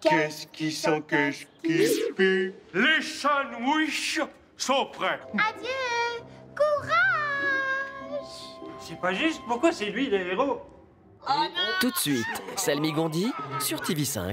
Qu'est-ce qui sent, qu'est-ce qui pue Les sandwichs sont prêts. Adieu Courage C'est pas juste, pourquoi c'est lui le héros? Tout de suite, Salmi Gondi sur TV5.